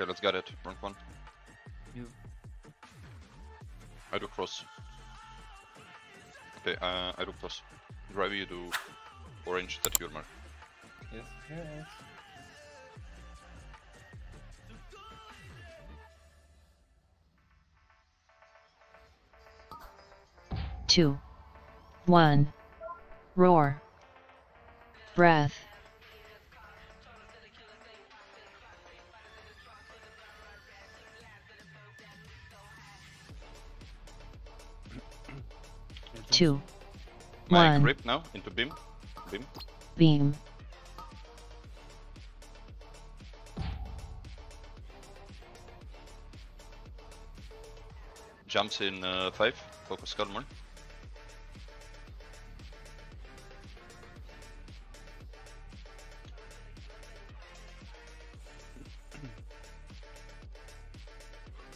Okay, let's get it. Rank one. You. I do cross. Okay, uh, I do cross. Gravy, you do orange, that your mark. Yes. Yes. two, one. Roar. Breath. Two, My One. grip now into beam. Beam. beam. Jumps in uh, 5. Focus Skalmar.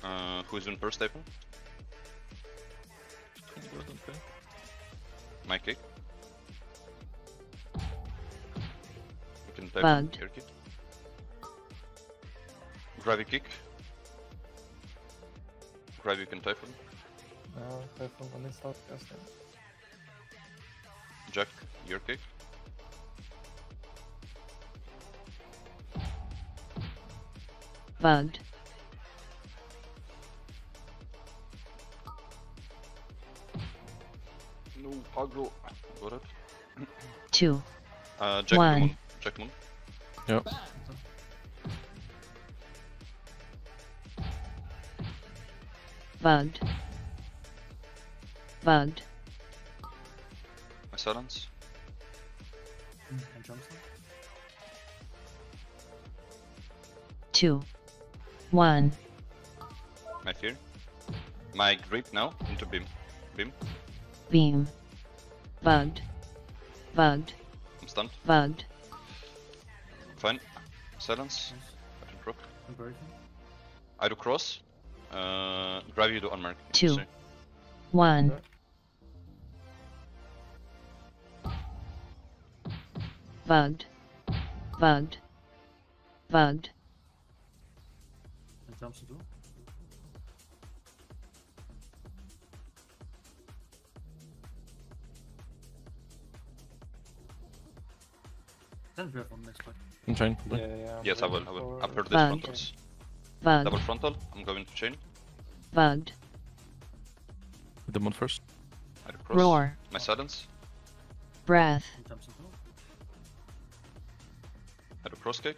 Uh, who's in first typing? Bugged. your kick. Gravity kick. Grab you can typhoon. Uh, careful when they start casting. Jack, your kick. Bugged. No, Pagro. Got it. Two, Uh, Jack One. Moon. Yep. bugged. Bugged. My silence. I jump. Two, one. My fear. My grip now into beam. Beam. Beam. Bugged. Bugged. I'm stunned. Bugged. Fine. Silence. I can proc. I'm breaking. I do cross. Uh, grab you do unmark. Two. One. Bugged. Bugged. Bugged. I Then we have one next fight. I'm trying. Yeah, yeah. yeah. I'm Yes, I will. waiting I will. for- Upper this Bug. frontals. Bugged. Double frontal. I'm going to chain. Bugged. Demon first. I do cross. Roar. My silence. Breath. I jump some too. I do cross kick.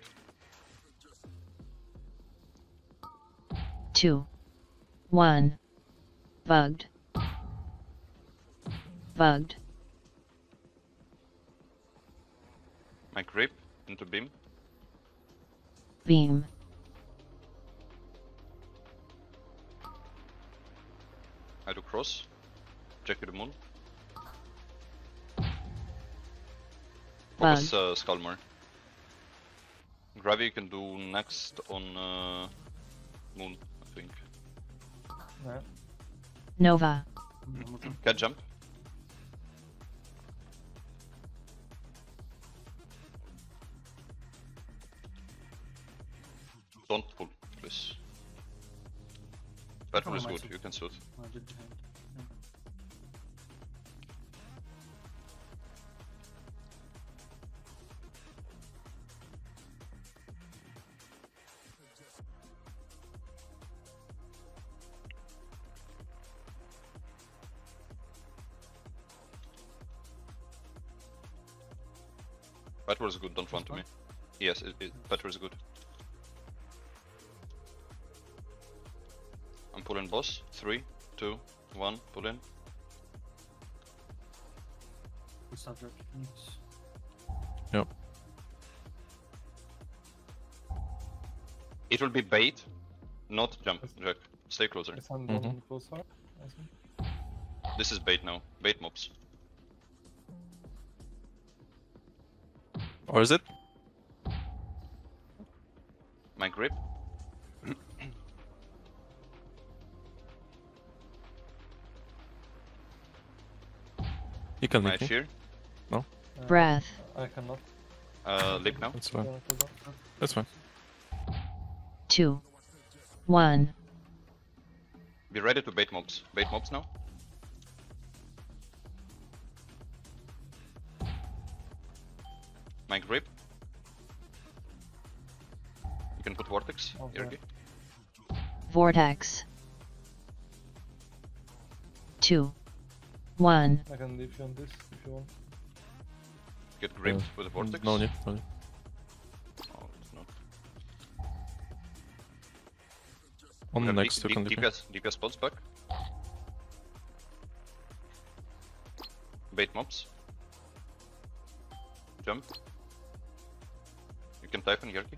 Two. One. Bugged. Bugged. My grip into beam. Beam. I do cross. Check with the moon. Focus Bugged. uh, Skalmar. Gravity you can do next on uh, moon, I think. Yeah. Nova. One. Cat jump. Don't pull, please. Oh, is good, you can shoot. Oh, I did behind. Yeah. Battle is good, don't run to me. Yes, it, it, battle is good. Three, two, one, pull in. We start Jack. Yes. Yep. It will be bait, not jump, Jack. Stay closer. Is I'm Mhm. closer. This is bait now. Bait mobs. Or is it? My grip. You can My make me. fear. Uh, Breath. I cannot. Uh, leap now. That's fine. That's fine. Two. 1. Be ready to bait mobs. Bait mobs now. My grip. You can put vortex. Okay. Yergi. Vortex. 2. 1. I can leave you on this if you want. Get gripped Uh, with the vortex. No need, no need. Oh, it's not. On the next, D- you can D- leave me. DPS, DPS spots back. Bait mobs. Jump. You can type in Yergi.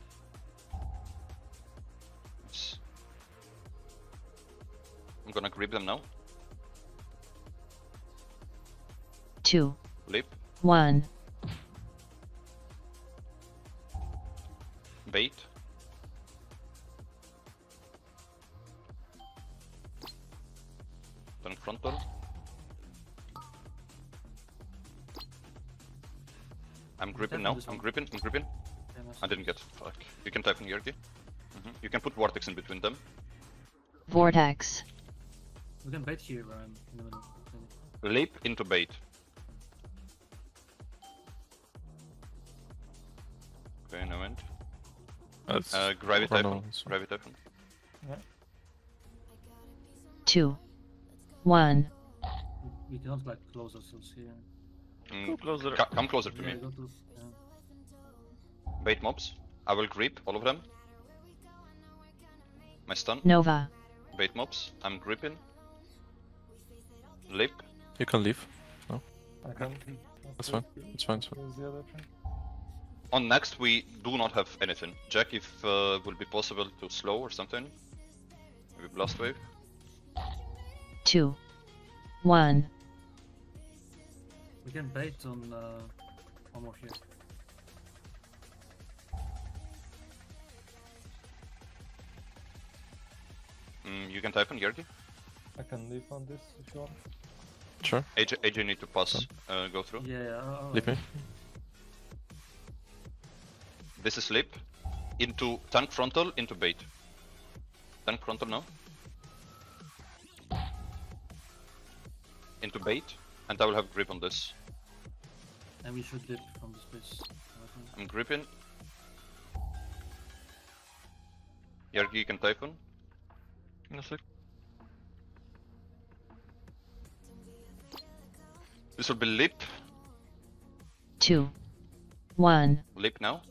I'm gonna grip them now. 2. Leap. 1. Bait. Then frontal. I'm gripping now. I'm gripping. I'm gripping. I didn't get. Fuck. You can type in Yergi. hmm You can put vortex in between them. Vortex. We can bait here where in the middle. Leap into bait. Okay, no end. That's Uh, gravity run typhoon. on, so- Gravity typhoon. 2. 1. We- We cannot like close ourselves here. Mm, closer. ca- come closer to Yeah, me. go to, yeah. Bait mobs. I will grip all of them. My stun. Nova. Bait mobs. I'm gripping. Leap. You can leave. No. I can. That's fine. It's fine, it's fine. On next, we do not have anything. Jack, if uh, will be possible to slow or something. Maybe blast wave. 2. 1. We can bait on uh, one more here. Mm, you can type on Yergi. I can leave on this if you want. Sure. AJ, AJ need to pass. Uh, go through. Yeah, yeah. Leave me. This is leap. Into tank frontal. Into bait. Tank frontal now. Into bait. And I will have grip on this. And we should dip from this place. I think. I'm gripping. Yergi, you can type on. Yes, sir. This will be leap. 2. 1. Leap now.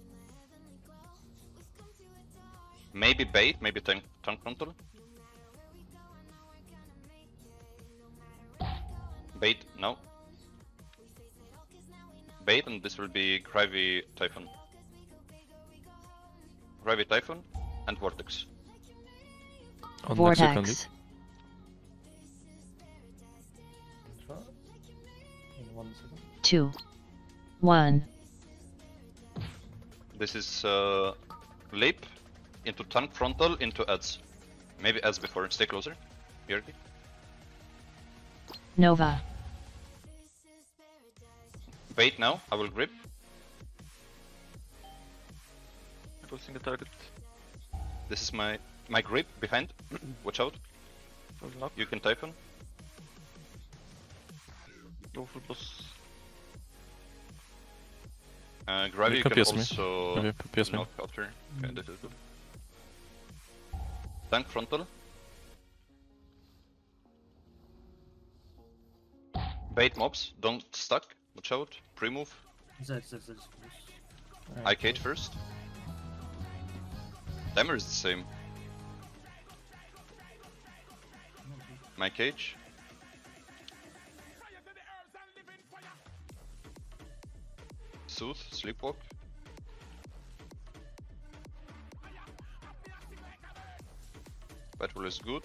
Maybe bait, maybe tank, tank frontal. Bait no. Bait and this will be Gravy Typhoon. Gravy Typhoon and Vortex. On next, you. Vortex. Try. In one second. 2. 1. This is uh, Leap into tank frontal into ads. Maybe ads before. Stay closer. Yergi. Nova. Wait now. I will grip. Pulsing the target. This is my my grip behind. Watch out. You can type on. Go full boss. Uh, Gravity You can can pierce me. also pierce me. knock after. Okay, this is good. Tank frontal. Bait mobs, don't stuck. Watch out. Pre-move. I cage first. Timer is the same. My cage. Soothe, sleepwalk. Battle is good.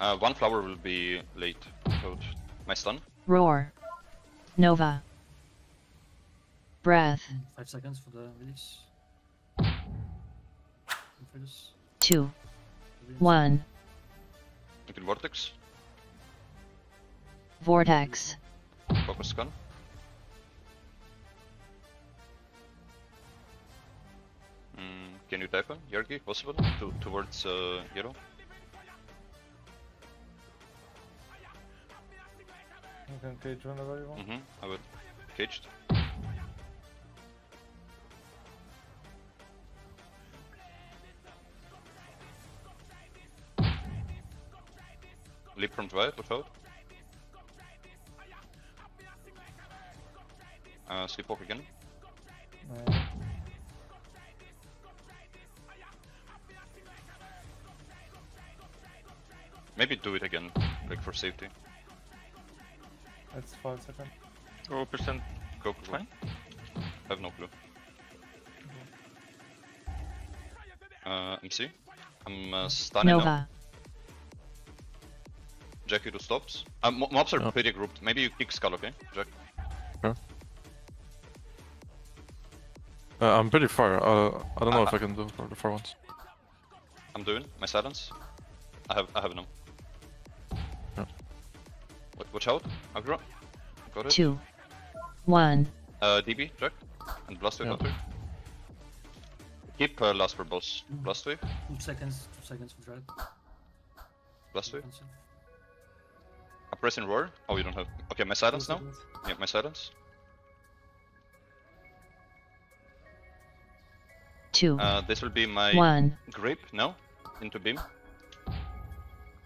Uh, one flower will be late. So my stun. Roar. Nova. Breath. Five seconds for the release. Wait For this. 2. 1. You vortex. Vortex. Focus gun. Mm, can you type on Yergi? Possible? To, towards uh, Hero? You can cage whenever you want. Mm-hmm, I will. Caged. Leap from drive, watch out. Uh, sleepwalk again. Uh, Maybe do it again, like for safety. it's 5 seconds. Go percent Go, go, go. fine. have no clue. Uh, MC. I'm uh, stunning now. Nova. Jack, you do stops. Uh, mobs are Yeah. pretty grouped. Maybe you kick Skull, okay? Jack. Uh, I'm pretty far. Uh, I don't know if I can do for the far ones. I'm doing my silence. I have I have no. Yeah. Watch out, Aggro. Got it. 2. 1. Uh, DB, Jack. And Blast Wave Yeah. after. Keep uh, last for boss. Blast Wave. Two seconds, two seconds for drag. Blast Wave. Defensive. I'm pressing roar. Oh, you don't have. Okay, my silence now. seconds. Yeah, my silence. 2. Uh, this will be my 1. grip now into beam.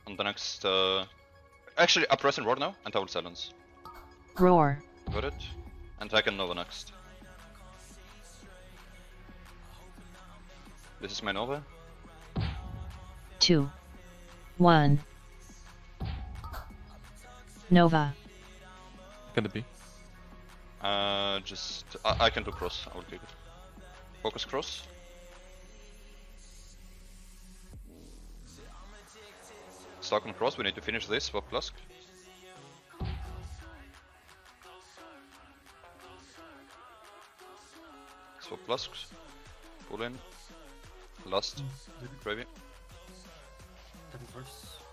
On the next. Uh... Actually, I press and roar now, and I will silence. Roar. Got it. And I can Nova next. This is my Nova. 2. 1. Nova. Can it be? Uh, just I, I can do cross. I will take it. Focus cross. Stock on cross. We need to finish this. for Lusk. Swap Lusks. Pull in. Last. Gravy. Thirty first.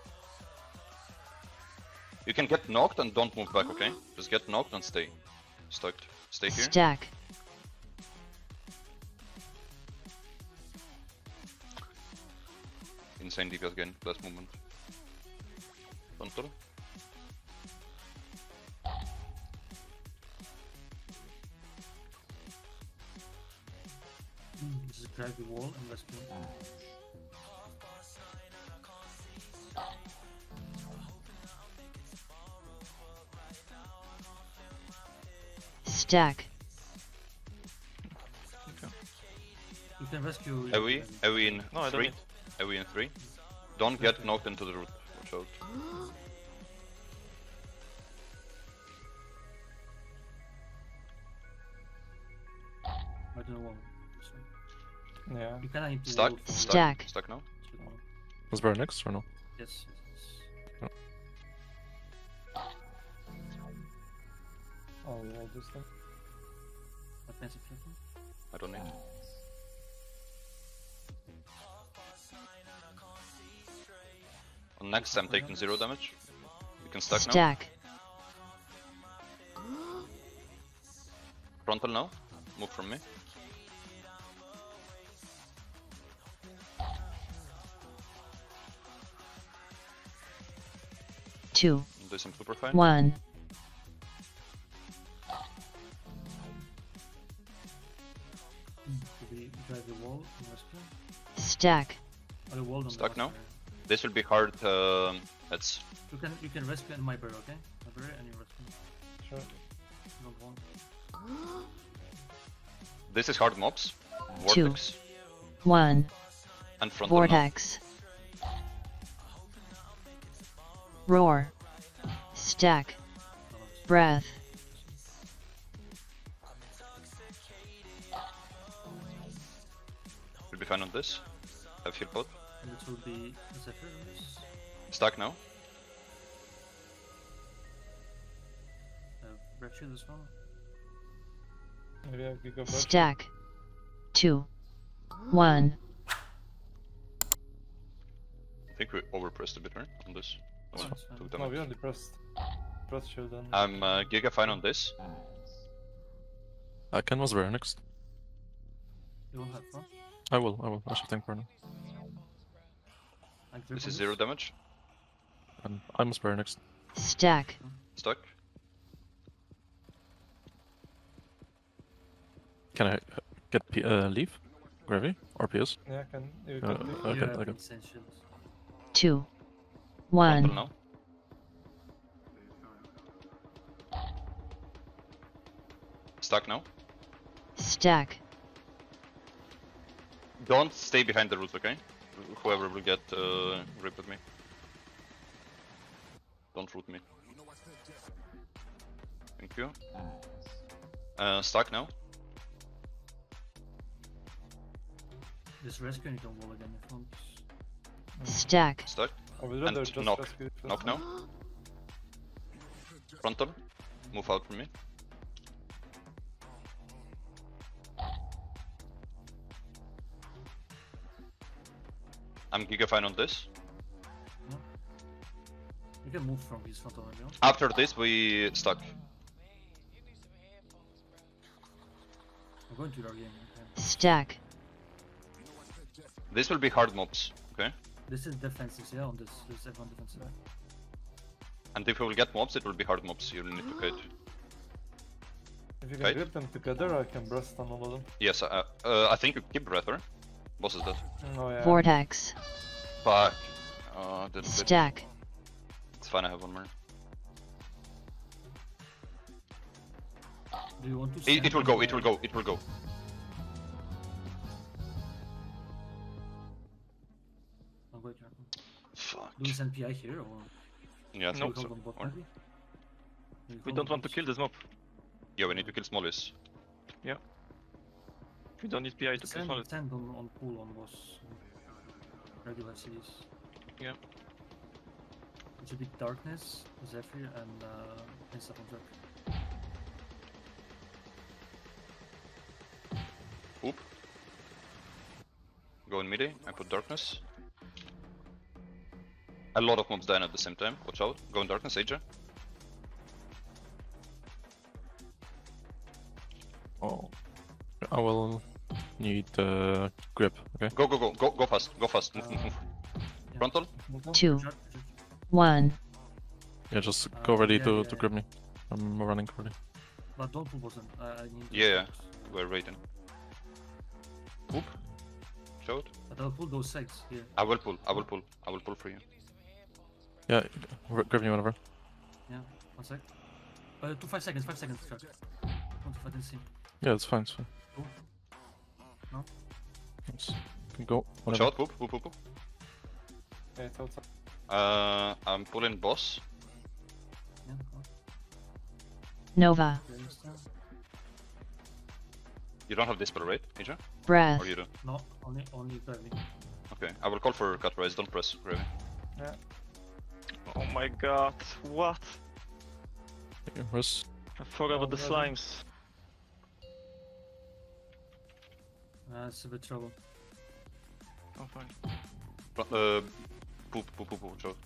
You can get knocked and don't move back, okay? Just get knocked and stay. Stuck. Stay here. Stack. Insane DPS again, last movement. Frontal. Mm, This is gravity wall and rescue. Stack. You can rescue. Are we? Are we in No, I don't three? need. Are we in three? Don't get knocked into the root. Watch out. I don't know wall. So Yeah. you can aim Stuck? Stuck? Stack. Stuck now? to the wall. Was Bear next or no? Yes. yes, I'll roll oh, this thing. Yes. Offensive careful. I don't need. On next, I'm taking zero damage. You can stack now. Stack. Frontal now. Move from me. Two. Do some super fine. One. Drive the wall and? Stack. Or the wall on the Stuck now? This will be hard. Um, it's You can you can rescue my bear, okay? My bear and you rescue. Sure. Not one. this is hard mobs. Two. One. and frontal. now. Vortex. Roar. Stack. Breath. Be fine on this. Have heal pot. And it will be Zephyr on this. Stack now. Uh, Breath as well. Maybe I could go back. Stack. Two. One. I think we overpressed a bit, right? On this. That's fine. took No, damage. we only pressed. Press shield and. I'm uh, Giga fine on this. I can was bear next. You won't have fun. I will, I will. I should tank Burner. I This is zero damage. And I must bear next. stack, Stuck. Can I uh, get P uh, leave? Gravy? Or PS? Yeah, can you Uh, can leave? Okay, you have okay. two, one, now. Stuck now. stack, Don't stay behind the roots, okay? Whoever will get uh, rip with me. Don't root me. Thank you. Uh, stuck now. This rescue and you can wall again if you want. stack, Stuck. I and knock. Knock first. now. Frontal. Move out from me. I'm Giga fine on this. You can move from his front if you. After this, we stuck. I'm going to your game. Okay. stack, This will be hard mobs, okay? This is defensive, yeah, on this. This is everyone defensive. And if we will get mobs, it will be hard mobs. You need to kite. If you can Right. grip them together, I can burst on all of them. Yes, uh, uh, I think you keep breather. Boss is dead. Oh yeah. vortex, Fuck. Uh, didn't fit. stack, It's fine, I have one more. Do you want to It, it will go, it will go, it will go. Oh, wait, yeah. Fuck. Do we send PI here or Yeah, I so. Bot, or... We don't want to kill this mob. Yeah, we need to kill Smallies. We don't need PI to kill Send, Solid. send on, on pool on was Regular cities. Yeah. It should be darkness, Zephyr, and uh, Insta on track. Oop. Go in midi, I put darkness. A lot of mobs dying at the same time, watch out. Go in darkness, Aja. Oh. I will need uh, grip, okay? Go, go, go, go, go fast, go fast, move, move, move. Yeah. Frontal? Two, Charge, charge. one, Yeah, just Uh, go ready yeah, to, yeah, to yeah. grip me. I'm running already. But don't pull boss. I, I need. Yeah, yeah. We're waiting. Oop. Showed. But I'll pull those segs here. I will pull, I will pull, I will pull for you. Yeah, gr- grip me whenever. Yeah, one sec. Uh, two, five seconds, five seconds. Charge. Want to fight and see. Yeah, it's fine, it's fine. Cool. No? Yes. Can go Watch out, poop, poop, poop, poop. Yeah, it's outside. Uh, I'm pulling boss. Yeah, cool. Nova, You don't have this, Dispel, right, Aja? breath, Or you do? No, only, only gravity. Okay, I will call for cut rise, don't press Gravy. Oh my god, what? Yeah, Where's I forgot about the Oh, really? slimes. Uh, it's a bit trouble. Oh, fine. But, Uh, poop, poop, poop, poop, watch out.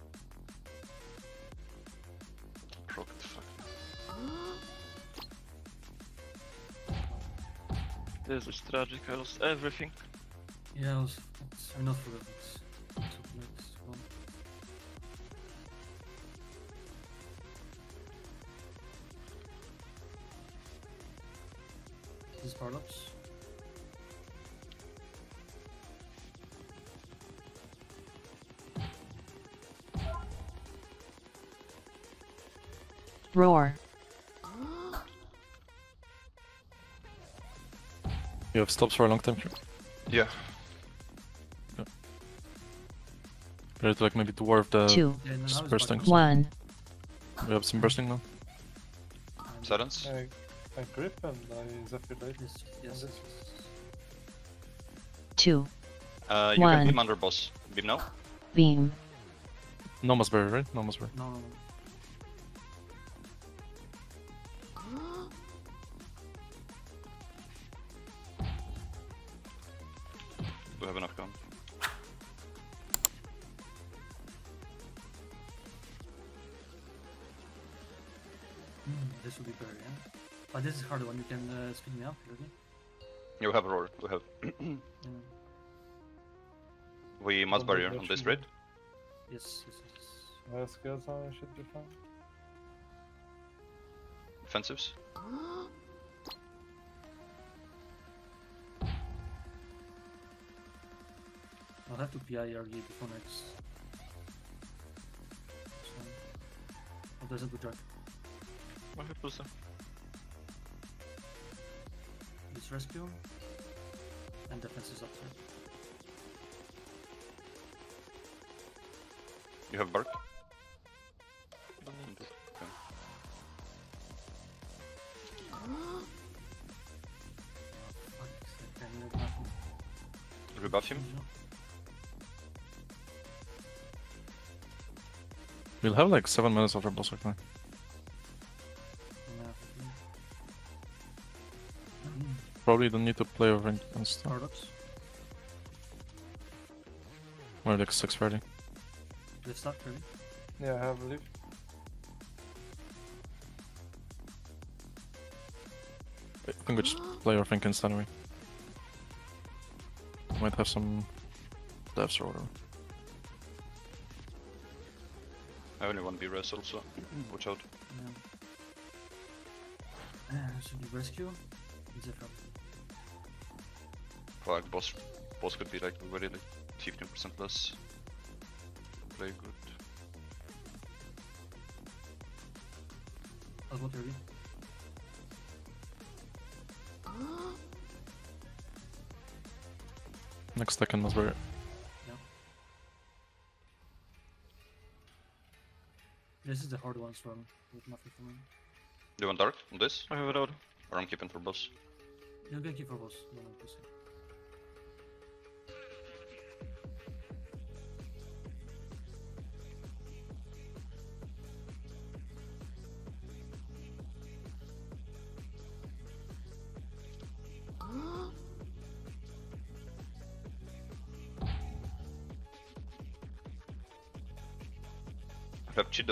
Rocket, fuck. This is tragic, I lost everything. Yeah, I was. It's, I'm not for that. It's, it's okay, roar, you have stops for a long time here? Yeah. Ready to like maybe dwarf the two, Yeah, no, Just bursting. one, we have some bursting now. And Silence. I, I grip and I Zephyr Blade. Yes, yes, this. yes. two, Uh, you One. can beam under boss. Beam now. beam, No must bear, right? No must bear. No, no, no. have enough gun. Mm, this will be better, yeah? But this is hard one, you can uh, speed me up, okay? Yeah, we have a roar, we have. yeah. We must Double barrier on this red. Yes, yes, yes. That's good, so should be fine. Offensives. I'll have to PI RG before next. So, oh, there's a good drag. Może plusy. This rescue. And defense is upside. You have bark. Don't need. Okay. Fuck, I can't do nothing. Rebuff him. We'll have like 7 minutes of our boss right now. Probably don't need to play over and and stuff. Paradox. We're like 6 ready. Live stuck, really. Yeah, I have leaf. I think we just play our think instead anyway. Might have some devs or whatever. Only want B-res also. Watch out. Yeah. Uh, should we rescue? Zephyr. Fuck, boss. Boss could be like very like 15% less. Play good. I'll go 30. Next second must barrier. This is the hard ones run with nothing for me. Do you want dark on this? I have it road. Or I'm keeping for boss? You can keep for boss. No, no,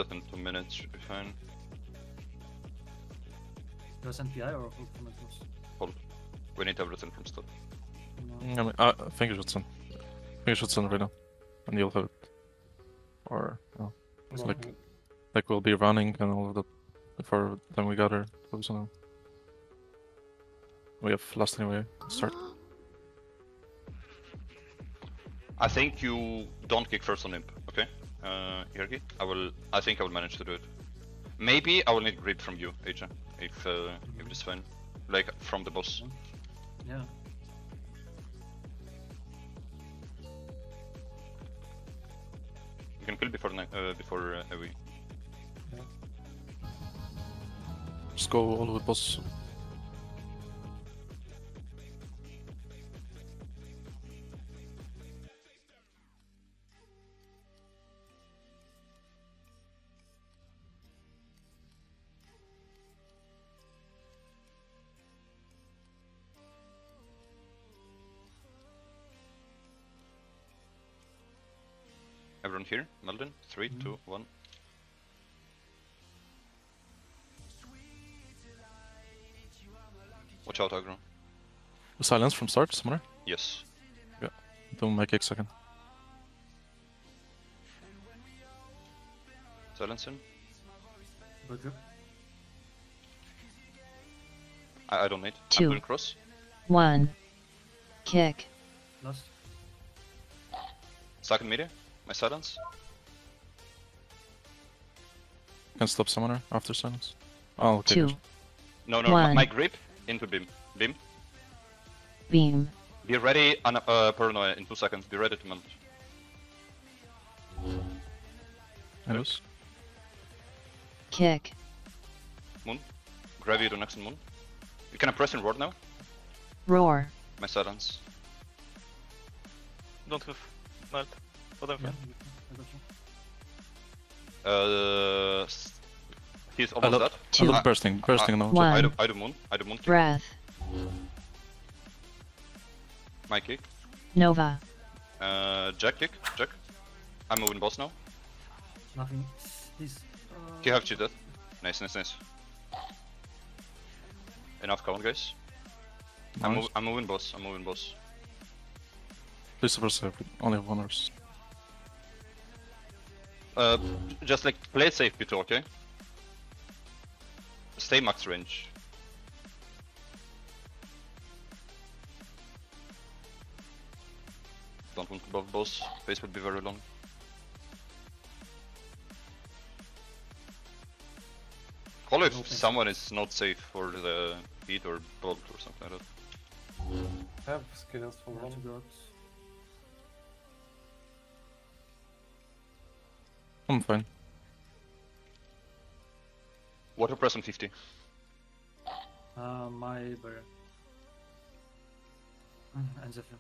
please. I have cheat death in 2 minutes, should be fine. Do I send PI or hold command close? Hold. We need everything from start. No. I, mean, I I think you should send. I think you should send right now. And you'll have it. Or, no. It's No, like- Like we'll be running and all of that before then we gather. So now. We have last anyway. Start. I think you don't kick first on imp, okay? Uh, Yergi? I will. I think I will manage to do it. Maybe I will need grip from you, Aja, if uh, if it's fine. Like from the boss. Yeah. You can kill before ni- uh, before uh, AoE. Just go all the boss. Here? Melden? Three, Mhm. two, one. Watch out, aggro. Silence from start, somewhere. Yes. Yeah, don't make kick second. Silence him. Good grip. I, I don't need. Two. I'm going cross. 1. Kick. Last. Second media. My silence. Can stop summoner after silence. Oh, okay. 2. No, no, my, One. my grip into beam. Beam. Beam. Be ready, on uh, paranoia in two seconds. Be ready to melt. I lose. Kick. Moon. Gravity to next moon. You can press in ward now. Roar. My silence. Don't have melt. But I'm Yeah. fine. I got you. Uh, s- he's I almost love, dead. I Two. love bursting. Bursting now. One. I do, I do moon. I do moon kick. Breath. My kick. Nova. Uh, jack kick. Jack. I'm moving boss now. Nothing. Please. Uh, You have cheated. Nice, nice, nice. Enough count, guys. I'm, mov- I'm moving boss. I'm moving boss. Please super safe. Only have one nurse. Uh, just like play it safe, P2, okay? Stay max range. Don't want to buff boss. Phase would be very long. Call if Open. someone is not safe for the beat or bolt or something like that. I have skills for Not one. I'm fine. Water press on 50. Uh, my barrier. And Zephyr.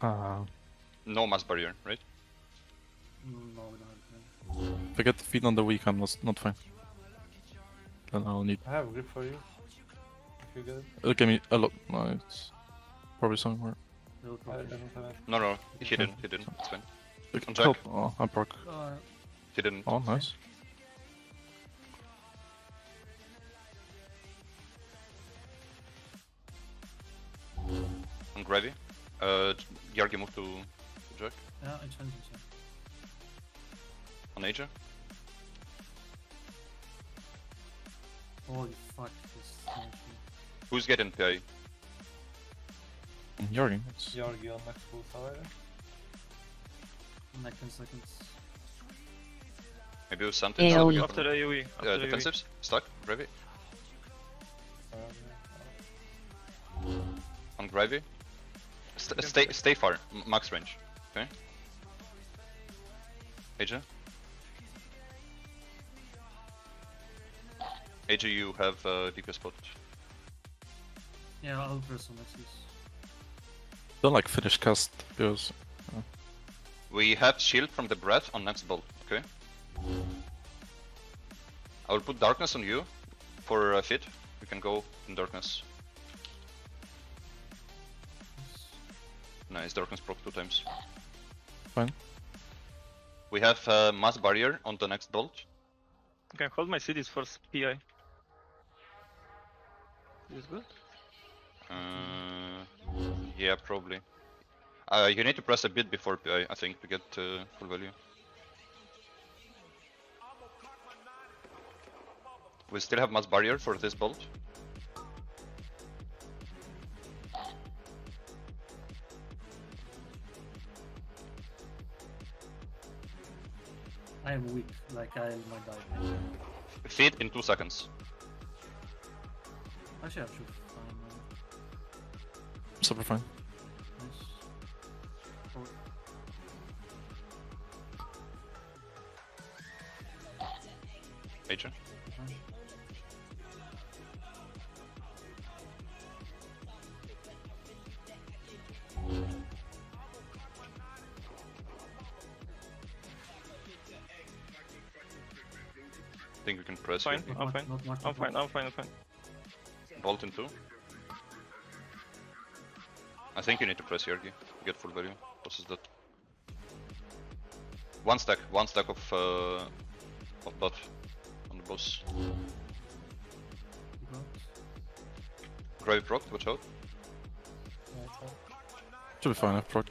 Uh, No mass barrier, right? Mm, No, we don't have if I get the Feed on the weak, I'm not, not fine. Then I'll need. I have a grip for you. If you get it. It'll give me a lot. No, it's probably somewhere. They'll I probably- don't have it. No, no, he didn't, he didn't. It's fine. Look, On Jack. help. Oh, I broke. proc. Uh, He didn't. Oh, nice. On Gravy. Uh, Yargi moved to Jack. yeah, it's fine. It's fine. On Asia. Holy fuck, this thing. Who's getting PI? Yargi. It's... Yargi on next boost already. Like 10 seconds. Maybe it was something. AoE. something After AoE. After Uh, AoE. defensives? Stuck? Gravy? Um, On Gravy? St stay, stay far. Max range. Okay? Asia? Asia, you have uh, DPS spot. Yeah, I'll press on Nexus. Don't like finish cast because We have shield from the breath on next bolt, okay? I will put darkness on you for a fit. We can go in darkness. Nice, darkness proc two times. Fine. We have uh, mass barrier on the next bolt. Okay, hold my cities for PI. Is good? Uh, yeah, probably. Uh, you need to press a bit before PI, I think, to get uh, full value. We still have mass barrier for this bolt. I am weak, like I might die. Feed in two seconds. Actually, I should find uh, super fine. Think we can press Fine, here. I'm much- fine. Not much. I'm not fine, much. I'm fine, I'm fine. Bolt in two. I think you need to press Yergi to get full value. What is that? One stack, one stack of uh, of buff on the boss. Keep out. Gravy proc, watch out. yeah, it's fine. Should be fine. I have proc.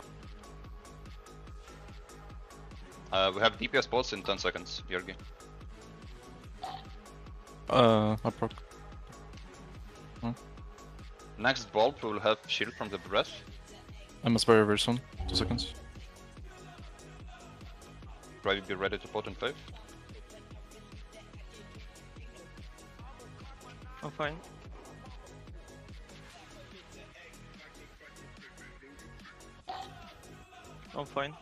Uh, we have DPS bots in 10 seconds, Yergi. Uh, I proc. Next bolt will have shield from the breath. I must barrier very soon. Two seconds. Gravy be ready to pot in 5. I'm fine. I'm fine.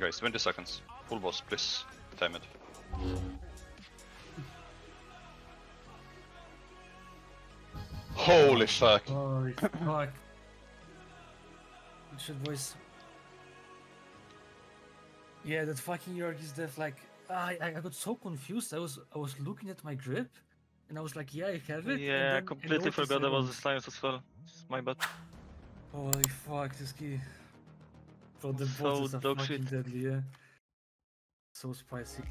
Guys, 20 seconds. Full boss, please. Time it. Holy fuck. Holy fuck. Good shit, boys. Yeah, that fucking York is death, like, I, I I got so confused. I was I was looking at my grip, and I was like, yeah, I have it. Yeah, I then I completely noticed forgot about the don't. slimes as well. It's my bad. Holy fuck, this key. Bro, the So boss is fucking shit. deadly, yeah. So spicy.